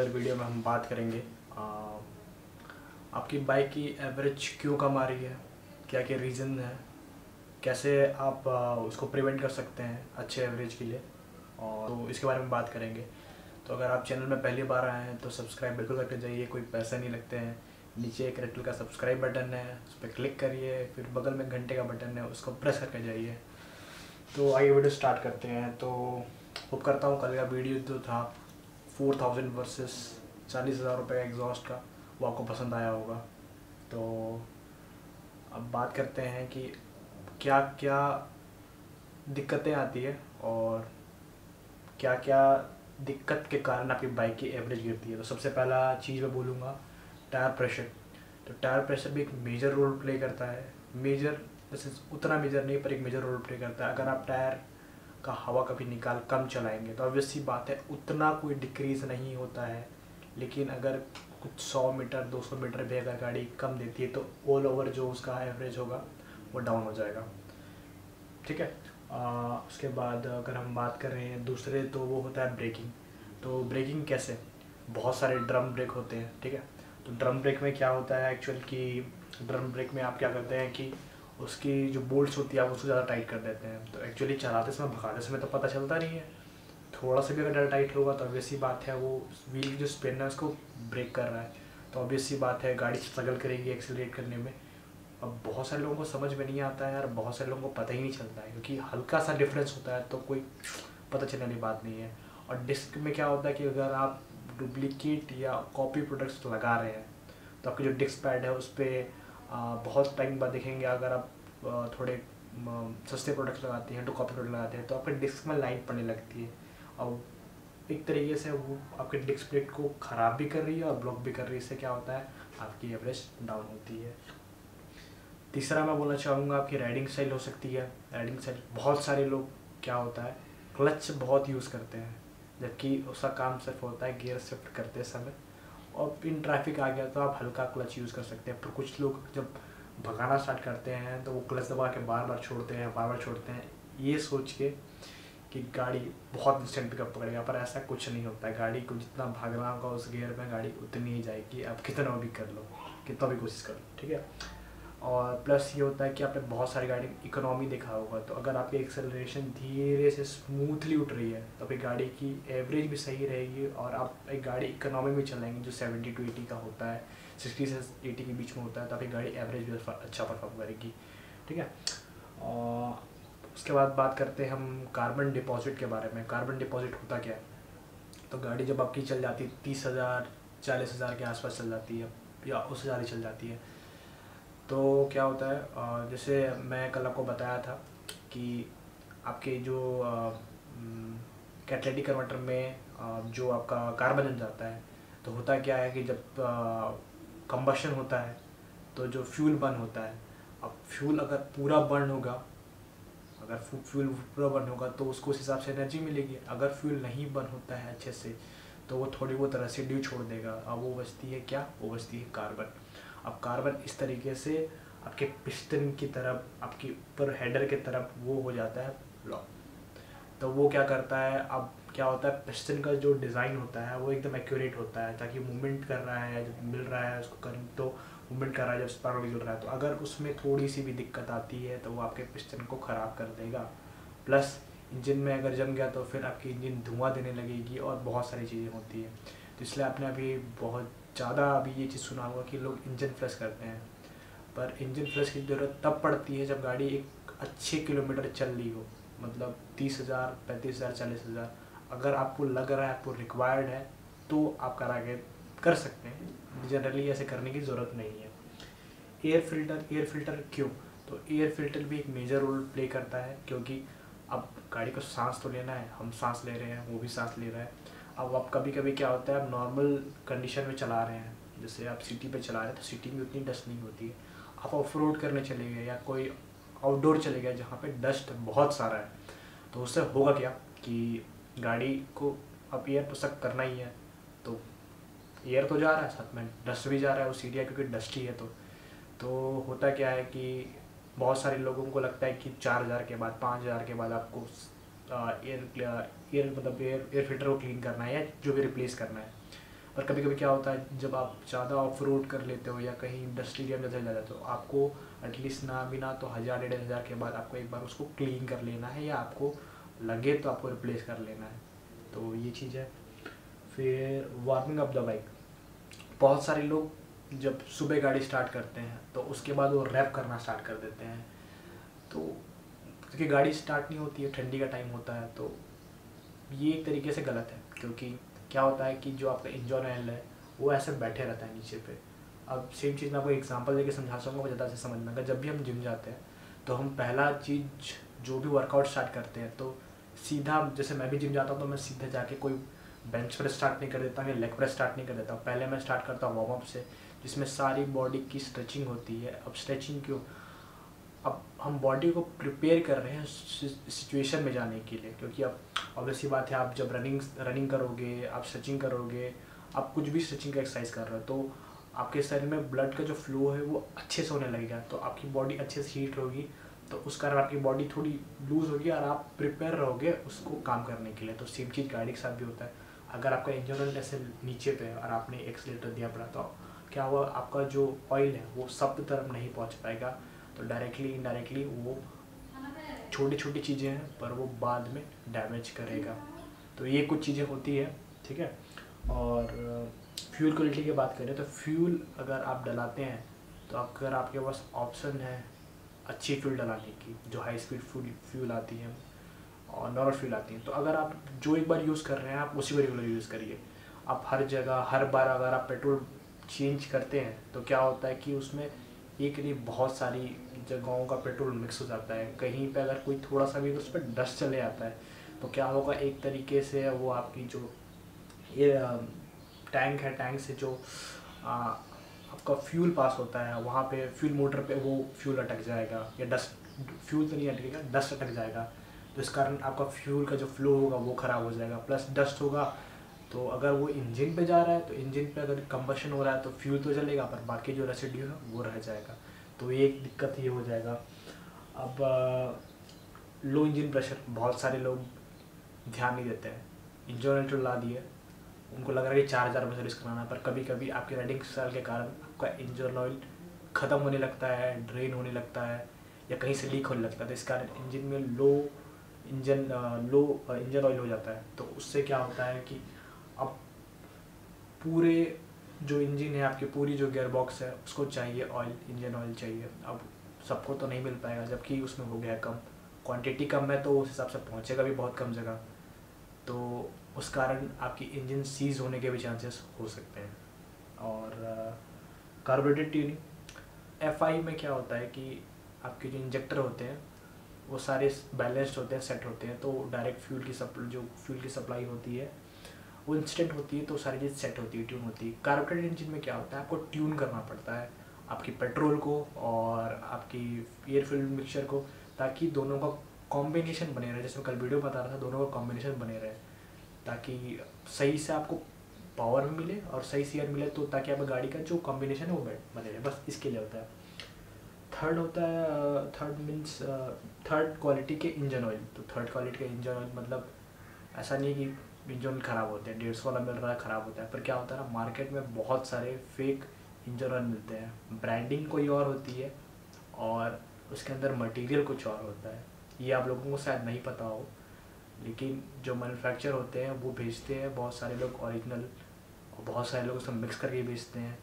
Particular video में हम बात करेंगे। आ, आपकी बाइक की एवरेज क्यों कम आ रही है? क्या क्या रीज़न है? कैसे आप आ, उसको प्रिवेंट कर सकते हैं अच्छे एवरेज के लिए? और तो इसके बारे में बात करेंगे। तो अगर आप चैनल में पहली बार आए हैं तो सब्सक्राइब बिल्कुल करके जाइए कोई पैसे नहीं लगते हैं। नीचे एक रेड का सब्सक्राइब बटन है उस पर क्लिक करिए फिर बगल में घंटे का बटन है उसको प्रेस करके जाइए। तो आइए वीडियो स्टार्ट करते हैं। तो होप करता हूँ कल का वीडियो जो था फोर थाउज़ेंड वर्सेस चालीस हज़ार रुपये का एग्जॉस्ट का वो आपको पसंद आया होगा। तो अब बात करते हैं कि क्या क्या दिक्कतें आती है और क्या क्या दिक्कत के कारण आपकी बाइक की एवरेज गिरती है। तो सबसे पहला चीज़ मैं बोलूँगा टायर प्रेशर तो टायर प्रेशर भी एक मेजर रोल प्ले करता है। मेजर जैसे उतना मेजर नहीं, पर एक मेजर रोल प्ले करता है। अगर आप टायर का हवा कभी निकाल कम चलाएँगे। तो ऑब्वियस सी बात है उतना कोई डिक्रीज नहीं होता है लेकिन अगर कुछ सौ मीटर दो सौ मीटर भी अगर गाड़ी कम देती है तो ऑल ओवर जो उसका एवरेज होगा वो डाउन हो जाएगा। ठीक है? आ, उसके बाद अगर हम बात कर रहे हैं दूसरे तो वो होता है ब्रेकिंग तो ब्रेकिंग कैसे? बहुत सारे ड्रम ब्रेक होते हैं ठीक है? तो ड्रम ब्रेक में क्या होता है एक्चुअल कि ड्रम ब्रेक में आप क्या करते हैं कि उसकी जो बोल्ट्स होती है, आप उसको ज़्यादा टाइट कर देते हैं। तो एक्चुअली चलाते समय, भगाते समय तो पता चलता नहीं है। थोड़ा सा भी अगर टाइट होगा तो ऑब्वियस सी बात है वो व्हील की जो स्पिन है, उसको ब्रेक कर रहा है। तो ऑब्वियस सी बात है, गाड़ी स्ट्रगल करेगी एक्सीलरेट करने में। अब बहुत सारे लोगों को समझ में नहीं आता है यार, बहुत सारे लोगों को पता ही नहीं चलता है, क्योंकि हल्का सा डिफरेंस होता है तो कोई पता चलने वाली बात नहीं है। और डिस्क में क्या होता है कि अगर आप डुप्लीकेट या कॉपी प्रोडक्ट्स लगा रहे हैं तो आपकी जो डिस्क पैड है, उस पर बहुत टाइम बाद देखेंगे, अगर आप थोड़े सस्ते प्रोडक्ट्स लगाते हैं तो कॉपी प्रोडक्ट लगाते हैं तो आपके डिस्क में लाइन पड़ने लगती है। और एक तरीके से वो आपके डिस्क प्लेट को ख़राब भी कर रही है और ब्लॉक भी कर रही है। इससे क्या होता है? आपकी एवरेज डाउन होती है। तीसरा मैं बोलना चाहूँगा, आपकी राइडिंग स्टाइल हो सकती है। राइडिंग स्टाइल बहुत सारे लोग क्या होता है क्लच बहुत यूज़ करते हैं, जबकि उसका काम सिर्फ़ होता है गियर शिफ्ट करते समय। और इन ट्रैफ़िक आ गया तो आप हल्का क्लच यूज़ कर सकते हैं। पर कुछ लोग जब भगाना स्टार्ट करते हैं तो वो क्लच दबा के बार बार छोड़ते हैं बार बार छोड़ते हैं। ये सोच के कि गाड़ी बहुत इंस्टेंट पिकअप पकड़ेगा, पर ऐसा कुछ नहीं होता। है गाड़ी को जितना भागना होगा उस गेयर में गाड़ी उतनी ही जाएगी। आप कितना भी कर लो, कितना भी कोशिश कर लो, ठीक है? और प्लस ये होता है कि आपने बहुत सारी गाड़ी इकोनॉमी देखा होगा तो अगर आपकी एक्सेलरेशन धीरे से स्मूथली उठ रही है तो आपकी गाड़ी की एवरेज भी सही रहेगी और आप एक गाड़ी इकोनॉमी में चलाएँगे जो सेवेंटी टू एटी का होता है सिक्सटी से एटी के बीच में होता है तो आपकी गाड़ी एवरेज भी अच्छा परफॉर्म करेगी। ठीक है? और उसके बाद बात करते हैं हम कार्बन डिपॉजिट के बारे में। कार्बन डिपॉजिट होता क्या है? तो गाड़ी जब आपकी चल जाती है तीस हज़ार, चालीस हज़ार के आसपास चल जाती है या उस हज़ार ही चल जाती है तो क्या होता है जैसे मैं कल आपको बताया था कि आपके जो कैटलेटिक कन्वर्टर में जो आपका कार्बन बन जाता है तो होता क्या है कि जब कंबशन होता है तो जो फ्यूल बर्न होता है, अब फ्यूल अगर पूरा बर्न होगा, अगर फ्यूल पूरा बर्न होगा तो उसको उस हिसाब से एनर्जी मिलेगी। अगर फ्यूल नहीं बर्न होता है अच्छे से तो वो थोड़ी बहुत रेसिड्यू छोड़ देगा, अब वो बचती है क्या? वो बचती है कार्बन अब कार्बन इस तरीके से आपके पिस्टन की तरफ़, आपके ऊपर हेडर की तरफ़ वो हो जाता है ब्लॉक तो वो क्या करता है, अब क्या होता है पिस्टन का जो डिज़ाइन होता है, वो एकदम एक्यूरेट होता है, ताकि मूवमेंट कर रहा है, जब मिल रहा है उसको करंट तो मूवमेंट कर रहा है, जब स्पार्क निकल रहा है तो अगर उसमें थोड़ी सी भी दिक्कत आती है तो वो आपके पिस्टन को ख़राब कर देगा. प्लस इंजन में अगर जम गया तो फिर आपकी इंजन धुआँ देने लगेगी और बहुत सारी चीज़ें होती हैं. तो इसलिए आपने अभी बहुत ज़्यादा अभी ये चीज़ सुना होगा कि लोग इंजन फ्लश करते हैं। पर इंजन फ्लश की ज़रूरत तब पड़ती है जब गाड़ी एक अच्छे किलोमीटर चल रही हो। मतलब तीस हज़ार, पैंतीस हज़ार, चालीस हज़ार। अगर आपको लग रहा है, आपको रिक्वायर्ड है तो आप करा के कर सकते हैं। जनरली ऐसे करने की ज़रूरत नहीं है। एयर फ़िल्टर एयर फ़िल्टर क्यों? तो एयर फ़िल्टर भी एक मेजर रोल प्ले करता है, क्योंकि अब गाड़ी को सांस तो लेना है, हम सांस ले रहे हैं, वो भी सांस ले रहा है। अब आप कभी कभी क्या होता है, आप नॉर्मल कंडीशन में चला रहे हैं, जैसे आप सिटी पे चला रहे हैं तो सिटी में उतनी डस्ट नहीं होती है। आप ऑफ़ रोड करने चले गए या कोई आउटडोर चले गए जहाँ पे डस्ट बहुत सारा है तो उससे होगा क्या कि गाड़ी को अब एयर पुस्तक करना ही है तो एयर तो जा रहा है, साथ में डस्ट भी जा रहा है उस एरिया क्योंकि डस्ट है तो। तो होता क्या है कि बहुत सारे लोगों को लगता है कि चार हज़ार के बाद, पाँच हज़ार के बाद आपको एयर एयर मतलब एयर एयर फ़िल्टर को क्लीन करना है या जो भी रिप्लेस करना है। और कभी कभी क्या होता है, जब आप ज़्यादा ऑफ़ रोड कर लेते हो या कहीं इंडस्ट्री एरिया में ज़्यादा जाते हो आपको एटलीस्ट ना बिना तो हज़ार, डेढ़ हज़ार के बाद आपको एक बार उसको क्लीन कर लेना है या आपको लगे तो आपको रिप्लेस कर लेना है। तो ये चीज़ है। फिर वार्मिंग अप द बाइक बहुत सारे लोग जब सुबह गाड़ी स्टार्ट करते हैं तो उसके बाद वो रैप करना स्टार्ट कर देते हैं। तो क्योंकि गाड़ी स्टार्ट नहीं होती है, ठंडी का टाइम होता है तो ये एक तरीके से गलत है, क्योंकि क्या होता है कि जो आपका इंजन ऑयल है, वो ऐसे बैठे रहता है नीचे पे। अब सेम चीज़ मैं आपको एग्जांपल देके समझा सकूँगा, ज़्यादा से समझना का जब भी हम जिम जाते हैं तो हम पहला चीज़ जो भी वर्कआउट स्टार्ट करते हैं तो सीधा जैसे मैं भी जिम जाता हूँ तो मैं सीधे जाके कोई बेंच प्रेस स्टार्ट नहीं कर देता या लेग प्रेस स्टार्ट नहीं कर देता पहले मैं स्टार्ट करता हूँ वार्म अप से, जिसमें सारी बॉडी की स्ट्रेचिंग होती है। अब स्ट्रेचिंग क्यों? अब हम बॉडी को प्रिपेयर कर रहे हैं सिचुएशन में जाने के लिए, क्योंकि अब ऑब्वियसली बात है, आप जब रनिंग रनिंग करोगे, आप स्ट्रेचिंग करोगे, आप कुछ भी स्ट्रेचिंग का एक्सरसाइज कर रहे हो तो आपके शरीर में ब्लड का जो फ्लो है वो अच्छे से होने लगेगा तो आपकी बॉडी अच्छे से हीट होगी तो उस कारण आपकी बॉडी थोड़ी लूज़ होगी और आप प्रिपेयर रहोगे उसको काम करने के लिए तो सेम चीज़ गाड़ी के साथ भी होता है। अगर आपका इंजन ऐसे नीचे पे है और आपने एक्सलेटर दिया पड़ा तो क्या हुआ, आपका जो ऑयल है वो सब तरफ़ नहीं पहुँच पाएगा तो डायरेक्टली इनडायरेक्टली वो छोटी छोटी चीज़ें हैं, पर वो बाद में डैमेज करेगा। तो ये कुछ चीज़ें होती है, ठीक है? और फ्यूल क्वालिटी की बात करें तो फ्यूल अगर आप डलाते हैं तो अगर आपके पास ऑप्शन है अच्छी फ्यूल डलाने की, जो हाई स्पीड फ्यूल फ्यूल आती है और नॉर्मल फ्यूल आती है तो अगर आप जो एक बार यूज़ कर रहे हैं, आप उसी को रेगुलर यूज़ करिए। आप हर जगह, हर बार अगर आप पेट्रोल चेंज करते हैं तो क्या होता है कि उसमें एक नहीं बहुत सारी जगहों का पेट्रोल मिक्स हो जाता है। कहीं पे अगर कोई थोड़ा सा भी उस पर डस्ट चले आता है। तो क्या होगा एक तरीके से वो आपकी जो ये टैंक है टैंक से जो आ, आपका फ्यूल पास होता है वहाँ पे फ्यूल मोटर पे वो फ्यूल अटक जाएगा। या डस्ट फ्यूल तो नहीं अटकेगा डस्ट अटक जाएगा। तो इस कारण आपका फ्यूल का जो फ्लो होगा वो ख़राब हो जाएगा। प्लस डस्ट होगा तो अगर वो इंजन पे जा रहा है तो इंजन पे अगर कंबशन हो रहा है तो फ्यूल तो चलेगा, पर बाकी जो रेसिड्यू है, वो रह जाएगा। तो ये एक दिक्कत ये हो जाएगा। अब लो इंजन प्रेशर बहुत सारे लोग ध्यान नहीं देते हैं। इंजन ऑयल ला दिए उनको लग रहा है कि चार हज़ार रुपये सर्विस कराना पर कभी कभी आपके राइडिंग स्टाइल के कारण आपका इंजन ऑयल ख़त्म होने लगता है ड्रेन होने लगता है, या कहीं से लीक होने लगता है। तो इस कारण इंजन में low engine low engine oil हो जाता है। तो उससे क्या होता है कि पूरे जो इंजन है, आपकी पूरी जो गेयर बॉक्स है, उसको चाहिए ऑयल इंजन ऑयल चाहिए। अब सबको तो नहीं मिल पाएगा, जबकि उसमें हो गया कम। क्वांटिटी कम है तो उस हिसाब से पहुंचेगा भी बहुत कम जगह। तो उस कारण आपकी इंजन सीज होने के भी चांसेस हो सकते हैं। और कार्बोरेटेड ट्यूनिंग एफ़ में क्या होता है कि आपके जो इंजेक्टर होते हैं, वो सारे बैलेंस्ड होते हैं सेट होते हैं तो डायरेक्ट फ्यूल की सप्लाई जो फ्यूल की सप्लाई होती है वो इंस्टेंट होती है तो सारी चीज़ सेट होती है ट्यून होती है। कार्बोरेटेड इंजन में क्या होता है? आपको ट्यून करना पड़ता है आपकी पेट्रोल को और आपकी एयर फ्यूल मिक्सचर को ताकि दोनों का कॉम्बिनेशन बने रहे। जैसे मैं कल वीडियो बता रहा था, दोनों का कॉम्बिनेशन बने रहे। ताकि सही से आपको पावर भी मिले और सही से एयर मिले तो ताकि आपकी गाड़ी का जो कॉम्बिनेशन है वो बने रहे। बस इसके लिए होता है। थर्ड होता है थर्ड मीन्स थर्ड क्वालिटी के इंजन ऑयल तो थर्ड क्वालिटी का इंजन ऑयल मतलब ऐसा नहीं कि इंजन ख़राब होते हैं, डेढ़ सौ वाला मिल रहा है, ख़राब होता है। पर क्या होता है ना मार्केट में बहुत सारे फेक इंजन ऑयल मिलते हैं। ब्रांडिंग कोई और होती है और उसके अंदर मटेरियल कुछ और होता है। ये आप लोगों को शायद नहीं पता हो, लेकिन जो मैन्युफैक्चर होते हैं, वो भेजते हैं बहुत सारे लोग ओरिजिनल और बहुत सारे लोग उसमें मिक्स करके बेचते हैं।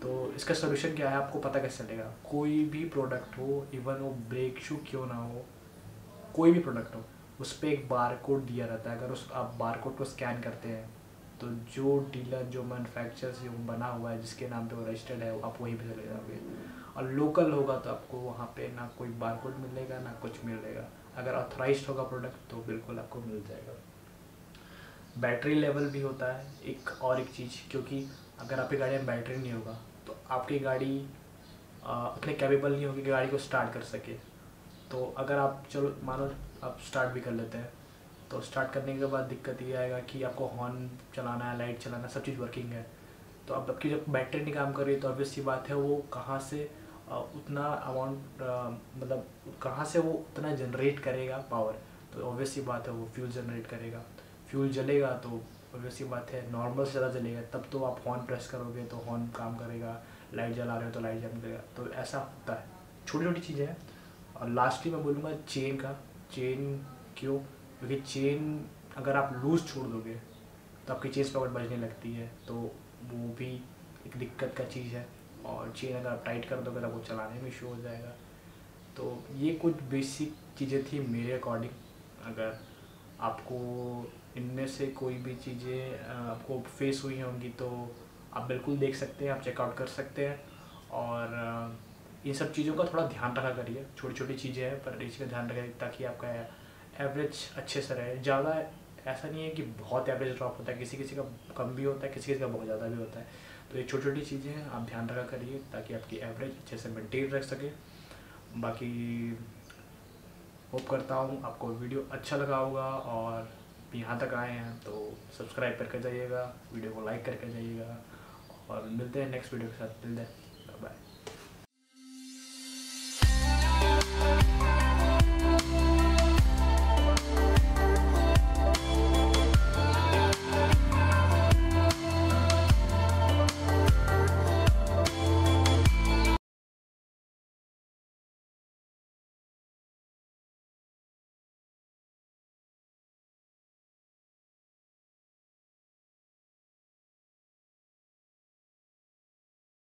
तो इसका सोल्यूशन क्या है, आपको पता कैसे चलेगा? कोई भी प्रोडक्ट हो इवन वो ब्रेक शू क्यों ना हो, कोई भी प्रोडक्ट हो उस पर एक बार कोड दिया रहता है। अगर उस, आप बार कोड को स्कैन करते हैं तो जो डीलर जो मैनुफैक्चर से बना हुआ है, जिसके नाम पे वो रजिस्टर्ड है, आप वहीं पे चले जाओगे। और लोकल होगा तो आपको वहाँ पे ना कोई बार कोड मिलेगा, ना कुछ मिलेगा। अगर ऑथराइज होगा प्रोडक्ट तो बिल्कुल आपको मिल जाएगा। बैटरी लेवल भी होता है, एक और एक चीज़, क्योंकि अगर आपकी गाड़ी में बैटरी नहीं होगा तो आपकी गाड़ी अपने कैपेबल नहीं होगी कि गाड़ी को स्टार्ट कर सके। तो अगर आप, चलो, मानो आप स्टार्ट भी कर लेते हैं। तो स्टार्ट करने के बाद दिक्कत ये आएगा कि आपको हॉर्न चलाना है लाइट चलाना सब चीज़ वर्किंग है। तो अब आपकी जब बैटरी नहीं काम कर रही तो ऑब्वियस सी बात है, वो कहाँ से उतना अमाउंट मतलब कहाँ से वो उतना जनरेट करेगा पावर तो ऑब्वियस सी बात है, वो फ्यूल जनरेट करेगा। फ्यूल जलेगा तो ऑब्वियस सी बात है नॉर्मल से ज़्यादा जलेगा। तब तो आप हॉर्न प्रेस करोगे तो हॉर्न काम करेगा। लाइट जला रहे हो तो लाइट जल करेगा तो ऐसा होता है। छोटी छोटी चीज़ें हैं। और लास्टली मैं बोलूँगा चेन का। चेन क्यों? क्योंकि चेन अगर आप लूज़ छोड़ दोगे तो आपकी चेस पॉकेट बजने लगती है तो वो भी एक दिक्कत का चीज़ है। और चेन अगर आप टाइट कर दोगे तो आपको चलाने में इशू हो जाएगा। तो ये कुछ बेसिक चीज़ें थी मेरे अकॉर्डिंग अगर आपको इनमें से कोई भी चीज़ें आपको फेस हुई होंगी तो आप बिल्कुल देख सकते हैं, आप चेकआउट कर सकते हैं। और इन सब चीज़ों का थोड़ा ध्यान रखा करिए। छोटी छोटी चीज़ें हैं, पर इसका ध्यान रखें ताकि आपका एवरेज अच्छे से रहे। ज़्यादा ऐसा नहीं है कि बहुत एवरेज ड्रॉप होता है किसी किसी का कम भी होता है किसी किसी का बहुत ज़्यादा भी होता है। तो ये छोटी छोटी चीज़ें हैं, आप ध्यान रखा करिए ताकि आपकी एवरेज अच्छे से मेंटेन रख सके। बाकी होप करता हूँ आपको वीडियो अच्छा लगा होगा और यहाँ तक आए हैं तो सब्सक्राइब करके जाइएगा वीडियो को लाइक करके जाइएगा और मिलते हैं नेक्स्ट वीडियो के साथ। मिलते हैं।